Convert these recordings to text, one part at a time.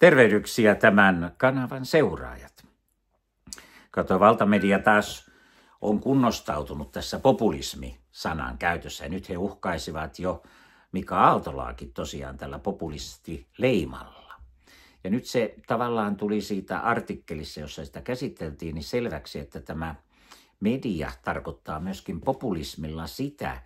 Tervehdyksiä tämän kanavan seuraajat. Kato, valtamedia taas on kunnostautunut tässä populismi-sanan käytössä. Nyt he uhkaisivat jo Mika Aaltolaakin tosiaan tällä populisti-leimalla. Ja nyt se tavallaan tuli siitä artikkelissa, jossa sitä käsiteltiin, niin selväksi, että tämä media tarkoittaa myöskin populismilla sitä,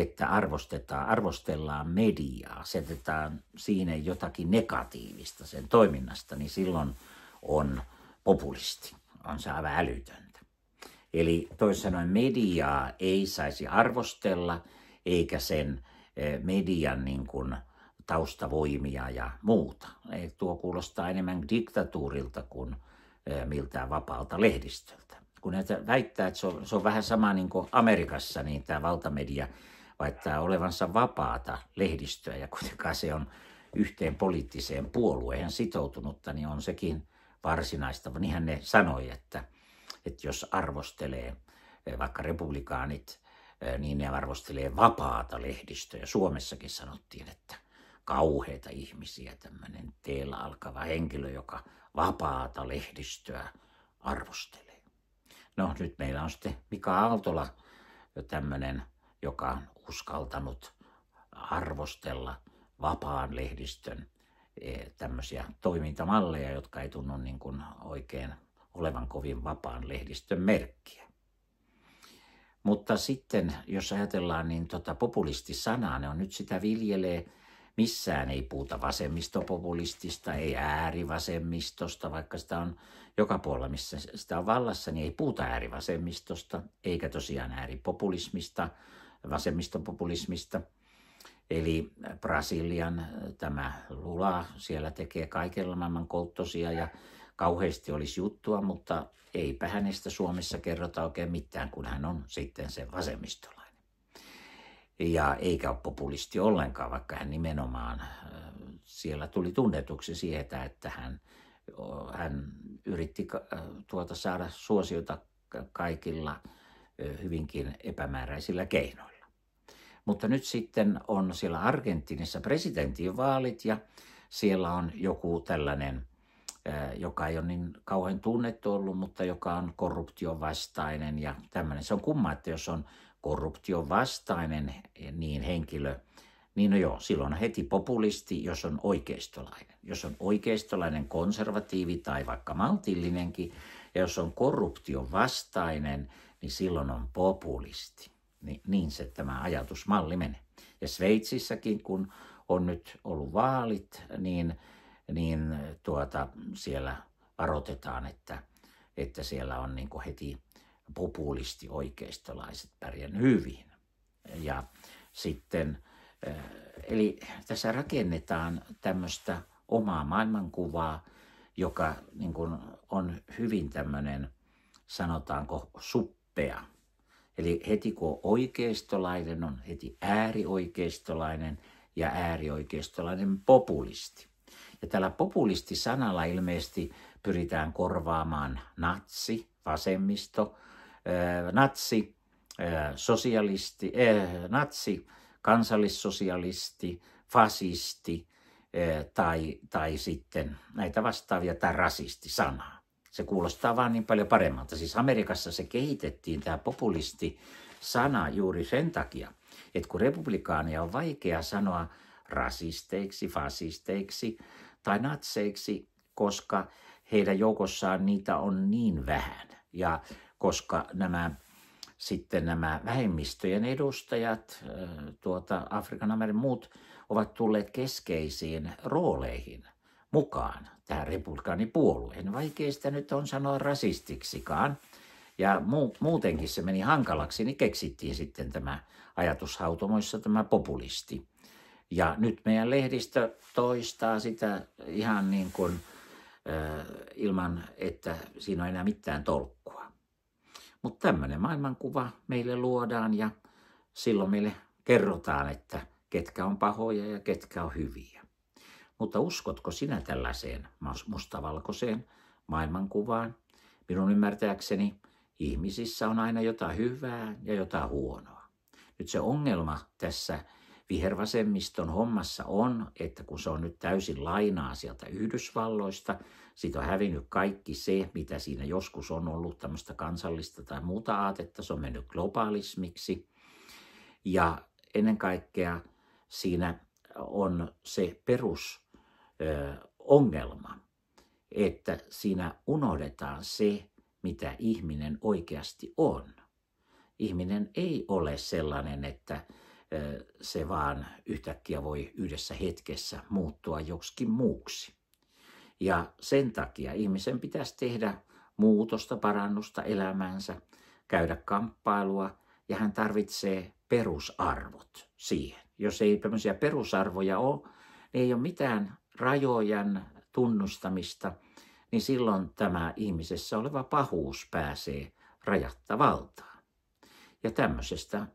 että arvostetaan, arvostellaan mediaa, asetetaan siinä jotakin negatiivista sen toiminnasta, niin silloin on populisti. On se aivan älytöntä. Eli toisin sanoen mediaa ei saisi arvostella, eikä sen eh, median niin kuin taustavoimia ja muuta. Tuo kuulostaa enemmän diktatuurilta kuin eh, miltään vapaalta lehdistöltä. Kun näitä väittää, että se on, se on vähän sama niin kuin Amerikassa, niin tämä valtamedia väittää olevansa vapaata lehdistöä ja kuitenkaan se on yhteen poliittiseen puolueen sitoutunutta, niin on sekin varsinaista. Niinhän ne sanoi, että, että jos arvostelee eh, vaikka republikaanit, eh, niin ne arvostelee vapaata lehdistöä. Suomessakin sanottiin, että kauheita ihmisiä, tämmöinen teellä alkava henkilö, joka vapaata lehdistöä arvostelee. No nyt meillä on sitten Mika Aaltola, tämmöinen, joka uskaltanut arvostella vapaan lehdistön eh, tämmöisiä toimintamalleja, jotka ei tunnu niin kuin oikein olevan kovin vapaan lehdistön merkkiä. Mutta sitten, jos ajatellaan, niin tota populistisanaa, ne on nyt sitä viljelee, missään ei puhuta vasemmistopopulistista, ei äärivasemmistosta, vaikka sitä on joka puolella, missä sitä on vallassa, niin ei puhuta äärivasemmistosta, eikä tosiaan ääripopulismista, vasemmistopopulismista. Eli Brasilian tämä Lula siellä tekee kaikella maailman kolttosia ja kauheasti olisi juttua, mutta eipä hänestä Suomessa kerrota oikein mitään, kun hän on sitten se vasemmistolainen. Ja eikä ole populisti ollenkaan, vaikka hän nimenomaan siellä tuli tunnetuksi siitä, että hän, hän yritti tuota saada suosiota kaikilla hyvinkin epämääräisillä keinoilla. Mutta nyt sitten on siellä Argentiinissa presidentinvaalit ja siellä on joku tällainen, joka ei ole niin kauhean tunnettu ollut, mutta joka on korruption vastainen ja tämmöinen. Se on kumma, että jos on korruption vastainen niin henkilö, niin no joo, silloin heti populisti, jos on oikeistolainen. Jos on oikeistolainen konservatiivi tai vaikka maltillinenkin, ja jos on korruption vastainen, niin silloin on populisti. Niin, niin se tämä ajatusmalli menee. Ja Sveitsissäkin, kun on nyt ollut vaalit, niin, niin tuota, siellä varoitetaan, että, että siellä on niin heti populisti oikeistolaiset pärjän hyvin. Ja sitten, eh, eli tässä rakennetaan tämmöistä omaa maailmankuvaa, joka niin kuin on hyvin tämmöinen, sanotaanko, suppea. Eli heti kun oikeistolainen on heti äärioikeistolainen ja äärioikeistolainen populisti. Ja tällä populisti-sanalla ilmeisesti pyritään korvaamaan natsi, vasemmisto, äh, natsi, äh, sosialisti, äh, natsi, kansallissosialisti, fasisti tai, tai sitten näitä vastaavia tai rasisti-sanaa. Se kuulostaa vaan niin paljon paremmalta. Siis Amerikassa se kehitettiin, tämä populisti-sana juuri sen takia, että kun republikaania on vaikea sanoa rasisteiksi, fasisteiksi tai natseiksi, koska heidän joukossaan niitä on niin vähän. Ja koska nämä sitten nämä vähemmistöjen edustajat, tuota, Afrikan Amerikan muut, ovat tulleet keskeisiin rooleihin mukaan tähän republikaanipuolueen. Sitä nyt on sanoa rasistiksikaan. Ja mu- muutenkin se meni hankalaksi, niin keksittiin sitten tämä ajatushautomoissa tämä populisti. Ja nyt meidän lehdistö toistaa sitä ihan niin kuin äh, ilman, että siinä on enää mitään tolkkua. Mutta tämmöinen maailmankuva meille luodaan ja silloin meille kerrotaan, että ketkä on pahoja ja ketkä on hyviä. Mutta uskotko sinä tällaiseen mustavalkoiseen maailmankuvaan? Minun ymmärtääkseni ihmisissä on aina jotain hyvää ja jotain huonoa. Nyt se ongelma tässä vihervasemmiston hommassa on, että kun se on nyt täysin lainaa sieltä Yhdysvalloista, siitä on hävinnyt kaikki se, mitä siinä joskus on ollut tämmöistä kansallista tai muuta aatetta, se on mennyt globalismiksi. Ja ennen kaikkea siinä on se perusongelma, että siinä unohdetaan se, mitä ihminen oikeasti on. Ihminen ei ole sellainen, että se vaan yhtäkkiä voi yhdessä hetkessä muuttua joksikin muuksi. Ja sen takia ihmisen pitäisi tehdä muutosta, parannusta elämäänsä, käydä kamppailua ja hän tarvitsee perusarvot siihen. Jos ei tämmöisiä perusarvoja ole, niin ei ole mitään rajojen tunnustamista, niin silloin tämä ihmisessä oleva pahuus pääsee rajatta valtaan. Ja tämmöisestä,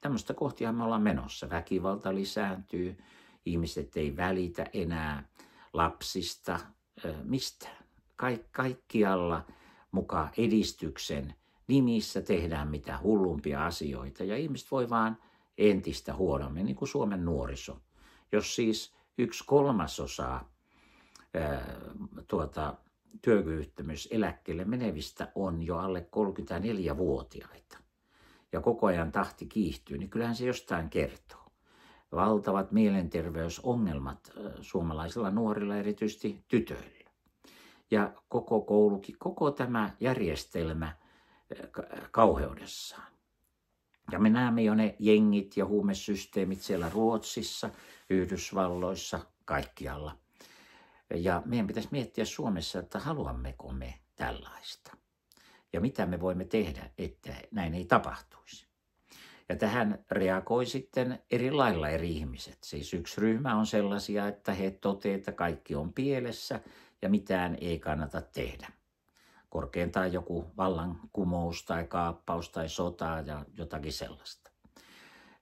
tämmöistä kohtia me ollaan menossa. Väkivalta lisääntyy, ihmiset ei välitä enää lapsista, mistään. Kaik, kaikkialla mukaan edistyksen nimissä tehdään mitä hullumpia asioita ja ihmiset voi vaan entistä huonommin, niin kuin Suomen nuoriso. Jos siis yksi kolmasosa ää, tuota, työkyvyttömyyseläkkeelle menevistä on jo alle 34-vuotiaita ja koko ajan tahti kiihtyy, niin kyllähän se jostain kertoo. Valtavat mielenterveysongelmat suomalaisilla nuorilla, erityisesti tytöillä. Ja koko koulukin, koko tämä järjestelmä kauheudessaan. Ja me näemme jo ne jengit ja huumesysteemit siellä Ruotsissa, Yhdysvalloissa, kaikkialla. Ja meidän pitäisi miettiä Suomessa, että haluammeko me tällaista. Ja mitä me voimme tehdä, että näin ei tapahtuisi. Ja tähän reagoi sitten eri lailla eri ihmiset. Siis yksi ryhmä on sellaisia, että he toteavat, että kaikki on pielessä ja mitään ei kannata tehdä. Korkeintaan joku vallankumous tai kaappaus tai sota ja jotakin sellaista.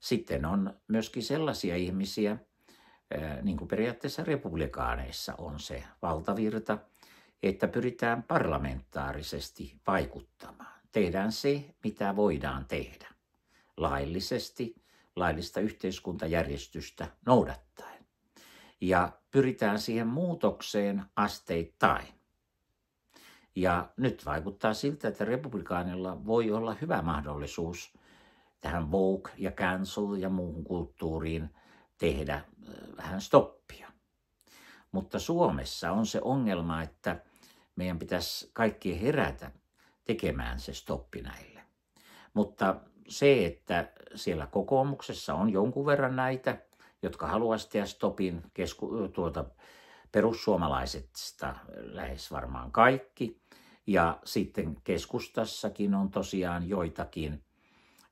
Sitten on myöskin sellaisia ihmisiä, niin kuin periaatteessa republikaaneissa on se valtavirta, että pyritään parlamentaarisesti vaikuttamaan. Tehdään se, mitä voidaan tehdä. Laillisesti, laillista yhteiskuntajärjestystä noudattaen. Ja pyritään siihen muutokseen asteittain. Ja nyt vaikuttaa siltä, että republikaanilla voi olla hyvä mahdollisuus tähän woke ja cancel ja muuhun kulttuuriin – tehdä äh, vähän stoppia. Mutta Suomessa on se ongelma, että meidän pitäisi kaikki herätä tekemään se stoppi näille. Mutta se, että siellä kokoomuksessa on jonkun verran näitä, jotka haluaisivat tehdä stopin, kesku, tuota, perussuomalaisesta lähes varmaan kaikki. Ja sitten keskustassakin on tosiaan joitakin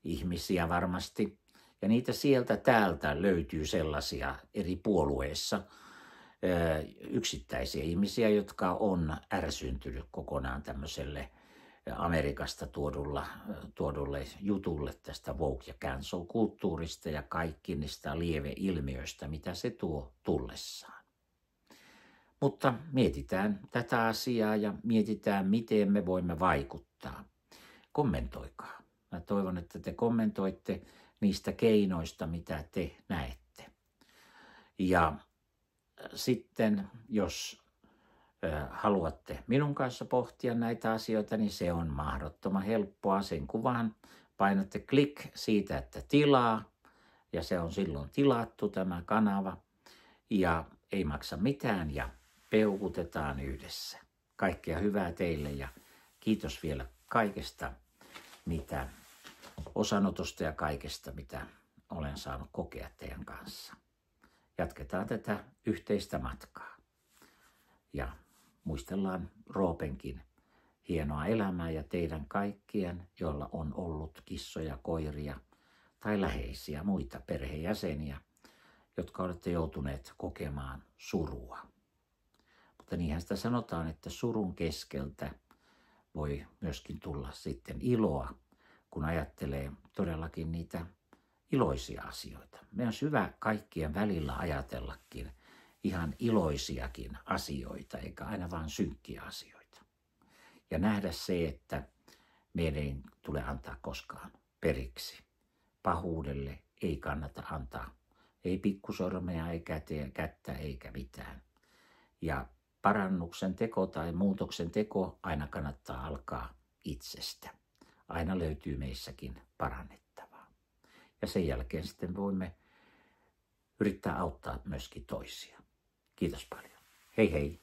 ihmisiä varmasti, ja niitä sieltä täältä löytyy sellaisia eri puolueissa yksittäisiä ihmisiä, jotka on ärsyntynyt kokonaan tämmöiselle Amerikasta tuodulla, tuodulle jutulle tästä woke- ja cancel-kulttuurista ja kaikki niistä lieveilmiöistä, mitä se tuo tullessaan. Mutta mietitään tätä asiaa ja mietitään, miten me voimme vaikuttaa. Kommentoikaa. Mä toivon, että te kommentoitte niistä keinoista, mitä te näette. Ja äh, sitten, jos äh, haluatte minun kanssa pohtia näitä asioita, niin se on mahdottoman helppoa. Sen kuvaan painatte klik siitä, että tilaa, ja se on silloin tilattu tämä kanava, ja ei maksa mitään, ja peukutetaan yhdessä. Kaikkea hyvää teille, ja kiitos vielä kaikesta, mitä osanotosta ja kaikesta, mitä olen saanut kokea teidän kanssa. Jatketaan tätä yhteistä matkaa. Ja muistellaan Roopenkin hienoa elämää ja teidän kaikkien, joilla on ollut kissoja, koiria tai läheisiä muita perheenjäseniä, jotka olette joutuneet kokemaan surua. Mutta niinhän sitä sanotaan, että surun keskeltä voi myöskin tulla sitten iloa kun ajattelee todellakin niitä iloisia asioita. Meidän on hyvä kaikkien välillä ajatellakin ihan iloisiakin asioita, eikä aina vain synkkiä asioita. Ja nähdä se, että meidän ei tule antaa koskaan periksi. Pahuudelle ei kannata antaa Ei pikkusormea, ei käteen, kättä eikä mitään. Ja parannuksen teko tai muutoksen teko aina kannattaa alkaa itsestä. Aina löytyy meissäkin parannettavaa. Ja sen jälkeen sitten voimme yrittää auttaa myöskin toisia. Kiitos paljon. Hei hei.